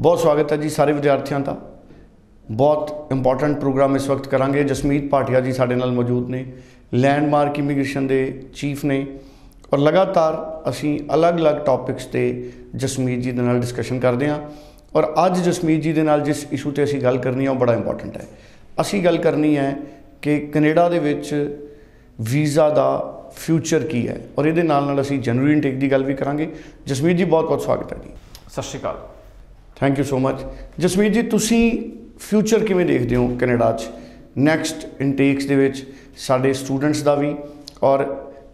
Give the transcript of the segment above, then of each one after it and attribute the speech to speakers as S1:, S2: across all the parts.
S1: ਬਹੁਤ ਸਵਾਗਤ ਹੈ ਜੀ ਸਾਰੇ ਵਿਦਿਆਰਥੀਆਂ ਦਾ। ਬਹੁਤ ਇੰਪੋਰਟੈਂਟ ਪ੍ਰੋਗਰਾਮ ਇਸ ਵਕਤ ਕਰਾਂਗੇ। ਜਸਮੀਤ ਭਾਟੀਆ ਜੀ ਸਾਡੇ ਨਾਲ ਮੌਜੂਦ ਨੇ। ਲੈਂਡਮਾਰਕ ਇਮੀਗ੍ਰੇਸ਼ਨ ਦੇ ਚੀਫ ਨੇ। ਔਰ ਲਗਾਤਾਰ ਅਸੀਂ ਅਲੱਗ-ਅਲੱਗ ਟੌਪਿਕਸ ਤੇ ਜਸਮੀਤ ਜੀ ਦੇ ਨਾਲ ਡਿਸਕਸ਼ਨ ਕਰਦੇ ਹਾਂ। ਔਰ ਅੱਜ ਜਸਮੀਤ ਜੀ ਦੇ ਨਾਲ ਜਿਸ ਇਸ਼ੂ ਤੇ ਅਸੀਂ ਗੱਲ ਕਰਨੀ ਹੈ, ਉਹ ਬੜਾ ਇੰਪੋਰਟੈਂਟ ਹੈ। ਅਸੀਂ ਗੱਲ ਕਰਨੀ ਹੈ ਕਿ ਕੈਨੇਡਾ ਦੇ ਵਿੱਚ ਵੀਜ਼ਾ ਦਾ ਫਿਊਚਰ ਕੀ ਹੈ। ਔਰ ਇਹਦੇ ਨਾਲ ਨਾਲ ਅਸੀਂ ਜਨਵਰੀ ਇਨਟੇਕ ਦੀ ਗੱਲ ਵੀ ਕਰਾਂਗੇ। ਜਸਮੀਤ ਜੀ ਬਹੁਤ ਬਹੁਤ ਸਵਾਗਤ ਹੈ ਜੀ।
S2: ਸਤਿ ਸ਼੍ਰੀ ਅਕਾਲ।
S1: Thank you so much Jasmeet ji ਤੁਸੀਂ ਫਿਊਚਰ ਕਿਵੇਂ ਦੇਖਦੇ ਹੋ ਕੈਨੇਡਾ 'ਚ? ਨੈਕਸਟ ਇਨਟੇਕਸ ਦੇ ਵਿੱਚ ਸਾਡੇ ਸਟੂਡੈਂਟਸ ਦਾ ਵੀ ਔਰ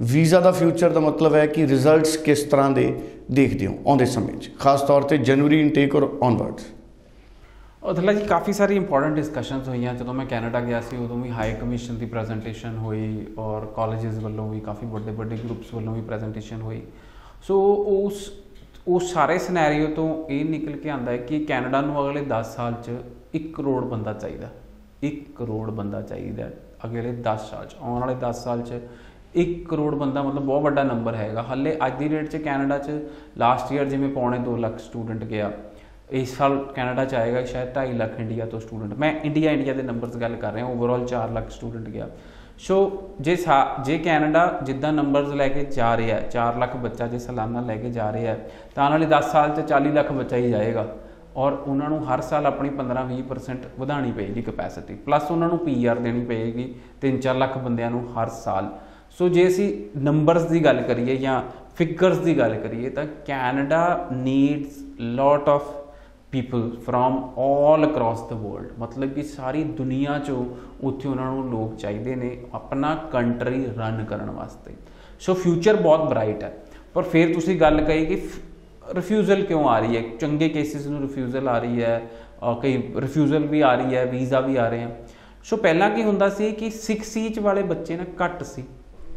S1: ਵੀਜ਼ਾ ਦਾ ਫਿਊਚਰ ਦਾ ਮਤਲਬ ਹੈ ਕਿ ਰਿਜ਼ਲਟਸ ਕਿਸ ਤਰ੍ਹਾਂ ਦੇ ਦੇਖਦੇ ਹੋ ਆਉਂਦੇ ਸਮੇਂ 'ਚ? ਖਾਸ ਤੌਰ ਤੇ ਜਨਵਰੀ ਇਨਟੇਕ ਔਰ ਔਨਵਰਡਸ
S2: ਅਦਲਾ ਜੀ, ਕਾਫੀ ਸਾਰੀ ਇੰਪੋਰਟੈਂਟ ਡਿਸਕਸ਼ਨਸ ਹੋਈਆਂ। ਜਦੋਂ ਮੈਂ ਕੈਨੇਡਾ ਗਿਆ ਸੀ, ਉਦੋਂ ਵੀ ਹਾਈ ਕਮਿਸ਼ਨ ਦੀ ਪ੍ਰੈਜੈਂਟੇਸ਼ਨ ਹੋਈ ਔਰ ਕਾਲਜਸ ਵੱਲੋਂ ਵੀ ਕਾਫੀ ਵੱਡੇ ਵੱਡੇ ਗਰੁੱਪਸ ਵੱਲੋਂ ਵੀ ਪ੍ਰੈਜੈਂਟੇਸ਼ਨ ਹੋਈ। ਸੋ ਉਸ ਉਹ ਸਾਰੇ ਸਿਨੈਰੀਓ ਤੋਂ ਇਹ ਨਿਕਲ ਕੇ ਆਂਦਾ ਹੈ ਕਿ ਕੈਨੇਡਾ ਨੂੰ ਅਗਲੇ 10 ਸਾਲ 'ਚ 1 ਕਰੋੜ ਬੰਦਾ ਚਾਹੀਦਾ। 1 ਕਰੋੜ ਬੰਦਾ ਚਾਹੀਦਾ ਅਗਲੇ 10 ਸਾਲ 'ਚ। ਆਉਣ ਵਾਲੇ 10 ਸਾਲ 'ਚ 1 ਕਰੋੜ ਬੰਦਾ ਮਤਲਬ ਬਹੁਤ ਵੱਡਾ ਨੰਬਰ ਹੈਗਾ। ਹੱਲੇ ਅੱਜ ਦੀ ਡੇਟ 'ਚ ਕੈਨੇਡਾ 'ਚ ਲਾਸਟ ਈਅਰ ਜਿਵੇਂ ਪੌਣੇ 2 ਲੱਖ ਸਟੂਡੈਂਟ ਗਿਆ, ਇਸ ਸਾਲ ਕੈਨੇਡਾ 'ਚ ਆਏਗਾ ਸ਼ਾਇਦ 2.5 ਲੱਖ ਇੰਡੀਆ ਤੋਂ ਸਟੂਡੈਂਟ ਮੈਂ ਇੰਡੀਆ ਇੰਡੀਆ ਦੇ ਨੰਬਰਸ ਗੱਲ ਕਰ ਰਿਹਾ ਓਵਰਆਲ 4 ਲੱਖ ਸਟੂਡੈਂਟ ਗਿਆ। ਸੋ ਜੇ ਜੇ ਕੈਨੇਡਾ ਜਿੱਦਾਂ ਨੰਬਰਸ ਲੈ ਕੇ ਜਾ ਰਿਹਾ ਹੈ 4 ਲੱਖ ਬੱਚਾ ਜੇ ਸਾਲਾਨਾ ਲੈ ਕੇ ਜਾ ਰਿਹਾ ਹੈ ਤਾਂ ਆਉਣ ਵਾਲੇ 10 ਸਾਲ 'ਚ 40 ਲੱਖ ਬੱਚਾ ਹੀ ਜਾਏਗਾ। ਔਰ ਉਹਨਾਂ ਨੂੰ ਹਰ ਸਾਲ ਆਪਣੀ 15-20% ਵਧਾਣੀ ਪਏਗੀ ਕਪੈਸਿਟੀ ਪਲੱਸ ਉਹਨਾਂ ਨੂੰ ਪੀਆਰ ਦੇਣੀ ਪਏਗੀ 3-4 ਲੱਖ ਬੰਦਿਆਂ ਨੂੰ ਹਰ ਸਾਲ। ਸੋ ਜੇ ਅਸੀਂ ਨੰਬਰਸ ਦੀ ਗੱਲ ਕਰੀਏ ਜਾਂ ਫਿਗਰਸ ਦੀ ਗੱਲ ਕਰੀਏ ਤਾਂ Canada needs lot of people from all across the world ਮਤਲਬ ਕਿ ਸਾਰੀ ਦੁਨੀਆ ਚੋਂ ਉੱਥੇ ਉਹਨਾਂ ਨੂੰ ਲੋਕ ਚਾਹੀਦੇ ਨੇ ਆਪਣਾ ਕੰਟਰੀ ਰਨ ਕਰਨ ਵਾਸਤੇ ਸੋ ਫਿਊਚਰ ਬਹੁਤ ਬ੍ਰਾਈਟ ਹੈ ਪਰ ਫਿਰ ਤੁਸੀਂ ਗੱਲ ਕਹੀ ਕਿ ਰਿਫਿਊਜ਼ਲ ਕਿਉਂ ਆ ਰਹੀ ਹੈ ਚੰਗੇ ਕੇਸਿਸ ਨੂੰ ਰਿਫਿਊਜ਼ਲ ਆ ਰਹੀ ਹੈ ਕਈ ਰਿਫਿਊਜ਼ਲ ਵੀ ਆ ਰਹੀ ਹੈ ਵੀਜ਼ਾ ਵੀ ਆ ਰਹੇ ਹਨ ਸੋ ਪਹਿਲਾਂ ਕੀ ਹੁੰਦਾ ਸੀ ਕਿ 6 ਸੀਚ ਵਾਲੇ ਬੱਚੇ ਨਾ ਘੱਟ ਸੀ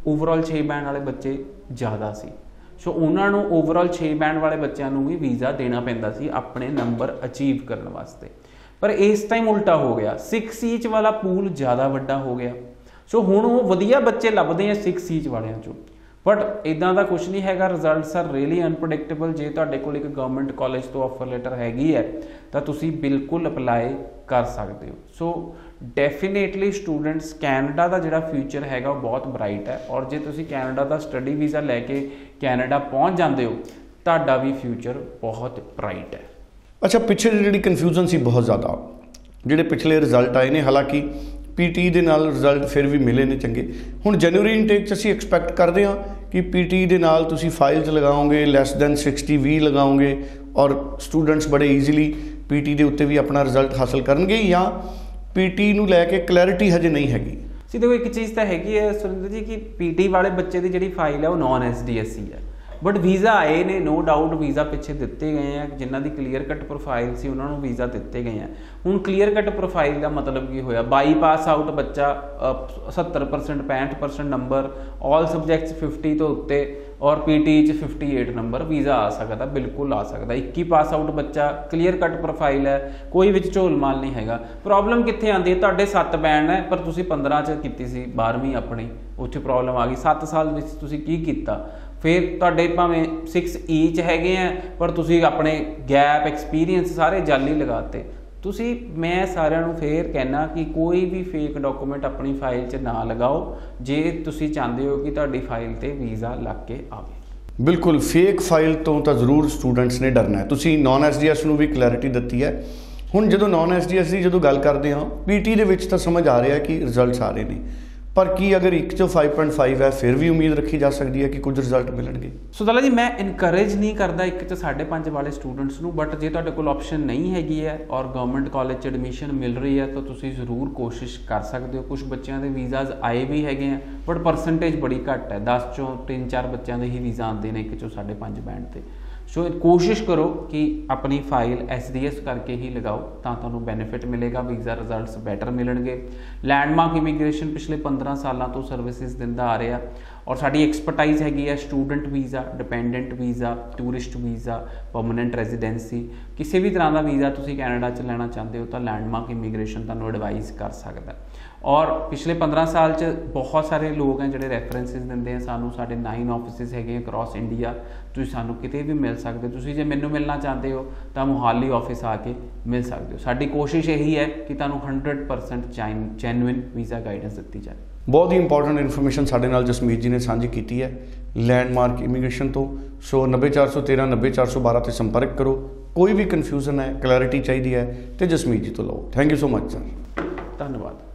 S2: ਓਵਰਆਲ 6 ਬੈਂਡ ਵਾਲੇ ਬੱਚੇ ਜ਼ਿਆਦਾ ਸੀ ਸੋ ਉਹਨਾਂ ਨੂੰ ਓਵਰਆਲ 6 ਬੈਂਡ ਵਾਲੇ ਬੱਚਿਆਂ ਨੂੰ ਵੀ ਵੀਜ਼ਾ ਦੇਣਾ ਪੈਂਦਾ ਸੀ ਆਪਣੇ ਨੰਬਰ ਅਚੀਵ ਕਰਨ ਵਾਸਤੇ। ਪਰ ਇਸ ਟਾਈਮ ਉਲਟਾ ਹੋ ਗਿਆ। 6 ਸੀਚ ਵਾਲਾ ਪੂਲ ਜ਼ਿਆਦਾ ਵੱਡਾ ਹੋ ਗਿਆ। ਸੋ ਹੁਣ ਉਹ ਵਧੀਆ ਬੱਚੇ ਲੱਭਦੇ ਆ 6 ਸੀਚ ਵਾਲਿਆਂ ਚੋਂ। ਬਟ ਇਦਾਂ ਦਾ ਕੁਝ ਨਹੀਂ ਹੈਗਾ। ਰਿਜ਼ਲਟਸ ਆਰ ਰੀਲੀ ਅਨਪ੍ਰੈਡਿਕਟੇਬਲ ਜੇ ਤੁਹਾਡੇ ਕੋਲ ਇੱਕ ਗਵਰਨਮੈਂਟ ਕਾਲਜ ਤੋਂ ਆਫਰ ਲੈਟਰ ਹੈਗੀ ਹੈ, ਤਾਂ ਤੁਸੀਂ ਬਿਲਕੁਲ ਅਪਲਾਈ ਕਰ ਸਕਦੇ ਹੋ। ਸੋ ਡੈਫੀਨੇਟਲੀ ਸਟੂਡੈਂਟਸ ਕੈਨੇਡਾ ਦਾ ਜਿਹੜਾ ਫਿਊਚਰ ਹੈਗਾ ਉਹ ਬਹੁਤ ਬ੍ਰਾਈਟ ਹੈ ਔਰ ਜੇ ਤੁਸੀਂ ਕੈਨੇਡਾ ਦਾ ਸਟੱਡੀ ਵੀਜ਼ਾ ਲੈ ਕੇ ਕੈਨੇਡਾ ਪਹੁੰਚ ਜਾਂਦੇ ਹੋ, ਤੁਹਾਡਾ ਵੀ ਫਿਊਚਰ ਬਹੁਤ ਬ੍ਰਾਈਟ ਹੈ।
S1: ਅੱਛਾ, ਪਿੱਛੇ ਜਿਹੜੀ ਕਨਫਿਊਜ਼ਨ ਸੀ ਬਹੁਤ ਜ਼ਿਆਦਾ। ਜਿਹੜੇ ਪਿਛਲੇ ਰਿਜ਼ਲਟ ਆਏ ਨੇ, ਹਾਲਾਂਕਿ ਪੀਟੀ ਦੇ ਨਾਲ ਰਿਜ਼ਲਟ ਫਿਰ ਵੀ ਮਿਲੇ ਨੇ ਚੰਗੇ। ਹੁਣ ਜਨਵਰੀ ਇਨਟੇਕ ਚ ਅਸੀਂ ਐਕਸਪੈਕਟ ਕਰਦੇ ਹਾਂ ਕਿ ਪੀਟੀ ਦੇ ਨਾਲ ਤੁਸੀਂ ਫਾਈਲਸ ਲਗਾਓਗੇ ਲੈਸ ਦੈਨ 60 ਵੀ ਲਗਾਓਗੇ ਔਰ ਸਟੂਡੈਂਟਸ ਬੜੇ ਈਜ਼ੀਲੀ ਪੀਟੀ ਦੇ ਉੱਤੇ ਵੀ ਆਪਣਾ ਰਿਜ਼ਲਟ ਹਾਸਲ ਕਰਨਗੇ ਜਾਂ ਪੀਟੀ ਨੂੰ ਲੈ ਕੇ ਕਲੈਰਿਟੀ ਹਜੇ ਨਹੀਂ ਹੈਗੀ।
S2: ਸੀ ਦੇਖੋ ਇੱਕ ਚੀਜ਼ ਤਾਂ ਹੈਗੀ ਹੈ ਸੁਰਿੰਦਰ ਜੀ ਕਿ ਪੀਟੀ ਵਾਲੇ ਬੱਚੇ ਦੀ ਜਿਹੜੀ ਫਾਈਲ ਹੈ ਉਹ ਨਾਨ ਐਸਡੀਐਸਸੀ ਹੈ। ਬਟ ਵੀਜ਼ਾ ਆਏ ਨੇ ਨੋ ਡਾਊਟ ਵੀਜ਼ਾ ਪਿੱਛੇ ਦਿੱਤੇ ਗਏ ਆ, ਜਿਨ੍ਹਾਂ ਦੀ ਕਲੀਅਰ ਕੱਟ ਪ੍ਰੋਫਾਈਲ ਸੀ, ਉਹਨਾਂ ਨੂੰ ਵੀਜ਼ਾ ਦਿੱਤੇ ਗਏ ਆ। ਹੁਣ ਕਲੀਅਰ ਕੱਟ ਪ੍ਰੋਫਾਈਲ ਦਾ ਮਤਲਬ ਕੀ ਹੋਇਆ? 22 ਪਾਸ ਆਊਟ ਬੱਚਾ 70% 65% ਨੰਬਰ ਆਲ ਸਬਜੈਕਟਸ 50 ਤੋਂ ਉੱਤੇ, ਔਰ ਪੀਟੀ ਚ 58 ਨੰਬਰ ਵੀਜ਼ਾ ਆ ਸਕਦਾ, ਬਿਲਕੁਲ ਆ ਸਕਦਾ। 21 ਪਾਸ ਆਊਟ ਬੱਚਾ ਕਲੀਅਰ ਕੱਟ ਪ੍ਰੋਫਾਈਲ ਹੈ, ਕੋਈ ਵਿੱਚ ਝੋਲ ਮਾਲ ਨਹੀਂ ਹੈਗਾ। ਪ੍ਰੋਬਲਮ ਕਿੱਥੇ ਆਂਦੀ ਹੈ? ਤੁਹਾਡੇ 7 ਬੈਂਡ ਹੈ, ਪਰ ਤੁਸੀਂ 15 ਚ ਕੀਤੀ ਸੀ 12ਵੀਂ ਆਪਣੀ, ਉੱਥੇ ਪ੍ਰੋਬਲਮ ਆ ਗਈ। 7 ਸਾਲ ਵਿੱਚ ਤੁਸੀਂ ਕੀ ਕੀਤਾ? ਫਿਰ ਤੁਹਾਡੇ ਭਾਵੇਂ 6 ਈਚ e ਹੈਗੇ ਆ, ਪਰ ਤੁਸੀਂ ਆਪਣੇ ਗੈਪ ਐਕਸਪੀਰੀਅੰਸ ਸਾਰੇ ਜਾਲੀ ਲਗਾਤੇ ਤੁਸੀਂ, ਮੈਂ ਸਾਰਿਆਂ ਨੂੰ ਫੇਰ ਕਹਿਣਾ ਕਿ ਕੋਈ ਵੀ ਫੇਕ ਡਾਕੂਮੈਂਟ ਆਪਣੀ ਫਾਈਲ 'ਚ ਨਾ ਲਗਾਓ, ਜੇ ਤੁਸੀਂ ਚਾਹੁੰਦੇ ਹੋ ਕਿ ਤੁਹਾਡੀ ਫਾਈਲ ਤੇ ਵੀਜ਼ਾ ਲੱਗ ਕੇ ਆਵੇ।
S1: ਬਿਲਕੁਲ ਫੇਕ ਫਾਈਲ ਤੋਂ ਤਾਂ ਜ਼ਰੂਰ ਸਟੂਡੈਂਟਸ ਨੇ ਡਰਨਾ ਹੈ। ਤੁਸੀਂ ਨਾਨ ਐਸਡੀਐਸ ਨੂੰ ਵੀ ਕਲੈਰਿਟੀ ਦਿੱਤੀ ਹੈ। ਹੁਣ ਜਦੋਂ ਨਾਨ ਐਸਡੀਐਸ ਦੀ ਜਦੋਂ ਗੱਲ ਕਰਦੇ ਹਾਂ ਪੀਟੀ ਦੇ ਵਿੱਚ ਤਾਂ ਸਮਝ ਆ ਰਿਹਾ ਕਿ ਰਿਜ਼ਲਟਸ ਆ ਰਹੇ ਨੇ। ਪਰ ਕੀ ਅਗਰ 1 ਚੋਂ 5.5 ਹੈ, ਫਿਰ ਵੀ ਉਮੀਦ ਰੱਖੀ ਜਾ ਸਕਦੀ ਹੈ ਕਿ ਕੁਝ ਰਿਜ਼ਲਟ ਮਿਲਣਗੇ?
S2: ਸੋ ਦਾਲਾ ਜੀ ਮੈਂ ਇਨਕਰੇਜ ਨਹੀਂ ਕਰਦਾ 1 ਚ 5.5 ਵਾਲੇ ਸਟੂਡੈਂਟਸ ਨੂੰ ਬਟ ਜੇ ਤੁਹਾਡੇ ਕੋਲ ਆਪਸ਼ਨ ਨਹੀਂ ਹੈਗੀ ਹੈ ਔਰ ਗਵਰਨਮੈਂਟ ਕਾਲਜ ਚ ਐਡਮਿਸ਼ਨ ਮਿਲ ਰਹੀ ਹੈ, ਤਾਂ ਤੁਸੀਂ ਜ਼ਰੂਰ ਕੋਸ਼ਿਸ਼ ਕਰ ਸਕਦੇ ਹੋ। ਕੁਝ ਬੱਚਿਆਂ ਦੇ ਵੀਜ਼ਾਜ਼ ਆਏ ਵੀ ਹੈਗੇ ਆ ਬਟ ਪਰਸੈਂਟੇਜ ਬੜੀ ਘੱਟ ਹੈ। 10 ਚੋਂ 3-4 ਬੱਚਿਆਂ ਦੇ ਹੀ ਵੀਜ਼ਾ ਆਉਂਦੇ ਨੇ 1 ਚੋਂ 5.5 ਬੈਂਡ ਤੇ। ਸੋ ਕੋਸ਼ਿਸ਼ ਕਰੋ ਕਿ ਆਪਣੀ ਫਾਈਲ ਐਸਡੀਐਸ ਕਰਕੇ ਹੀ ਲਗਾਓ ਤਾਂ ਤੁਹਾਨੂੰ ਬੈਨੀਫਿਟ ਮਿਲੇਗਾ ਵੀਜ਼ਾ ਰਿਜ਼ਲਟਸ ਬੈਟਰ ਮਿਲਣਗੇ। ਲੈਂਡਮਾਰਕ ਇਮੀਗ੍ਰੇਸ਼ਨ ਪਿਛਲੇ 15 ਸਾਲਾਂ ਤੋਂ ਸਰਵਿਸਿਜ਼ ਦਿੰਦਾ ਆ ਰਿਹਾ। ਔਰ ਸਾਡੀ ਐਕਸਪਰਟਾਈਜ਼ ਹੈਗੀ ਹੈ student visa dependent visa tourist visa permanent residency ਕਿਸੇ ਵੀ ਤਰ੍ਹਾਂ ਦਾ ਵੀਜ਼ਾ ਤੁਸੀਂ ਕੈਨੇਡਾ 'ਚ ਲੈਣਾ ਚਾਹੁੰਦੇ ਹੋ ਤਾਂ ਲੈਂਡਮਾਰਕ ਇਮੀਗ੍ਰੇਸ਼ਨ ਤੁਹਾਨੂੰ ਐਡਵਾਈਸ ਕਰ ਸਕਦਾ। ਔਰ ਪਿਛਲੇ 15 ਸਾਲ 'ਚ ਬਹੁਤ ਸਾਰੇ ਲੋਕ ਹੈ ਜਿਹੜੇ ਰੈਫਰੈਂਸਿਸ ਦਿੰਦੇ ਆ, ਸਾਨੂੰ ਸਾਡੇ 9 ਆਫਿਸਿਸ ਹੈਗੇ ਅਕ੍ਰੋਸ ਇੰਡੀਆ ਤੁਸੀਂ ਸਾਨੂੰ ਕਿਤੇ ਵੀ ਮਿਲ ਸਕਦੇ ਹੋ। ਤੁਸੀਂ ਜੇ ਮੈਨੂੰ ਮਿਲਣਾ ਚਾਹੁੰਦੇ ਹੋ ਤਾਂ ਮੁਹਾਲੀ ਆਫਿਸ ਆ ਕੇ ਮਿਲ ਸਕਦੇ ਹੋ। ਸਾਡੀ ਕੋਸ਼ਿਸ਼ ਇਹੀ ਹੈ ਕਿ ਤੁਹਾਨੂੰ 100% ਜੈਨੂਇਨ ਵੀਜ਼ਾ ਗਾਈਡੈਂਸ ਦਿੱਤੀ ਜਾਵੇ।
S1: ਬਹੁਤ ਹੀ ਇੰਪੋਰਟੈਂਟ ਇਨਫੋਰਮੇਸ਼ਨ ਸਾਡੇ ਨਾਲ ਜਸਮੀਤ ਜੀ ਨੇ ਸਾਂਝੀ ਕੀਤੀ ਹੈ। ਲੈਂਡਮਾਰਕ ਇਮੀਗ੍ਰੇਸ਼ਨ ਤੋਂ। ਸੋ 90413 90412 ਤੇ ਸੰਪਰਕ ਕਰੋ। ਕੋਈ ਵੀ ਕਨਫਿਊਜ਼ਨ ਹੈ ਕਲੈਰਿਟੀ ਚਾਹੀਦੀ ਹੈ ਤੇ ਜਸਮੀਤ ਜੀ ਤੋਂ ਲਓ। Thank you so much sir
S2: ਧੰਨਵਾਦ।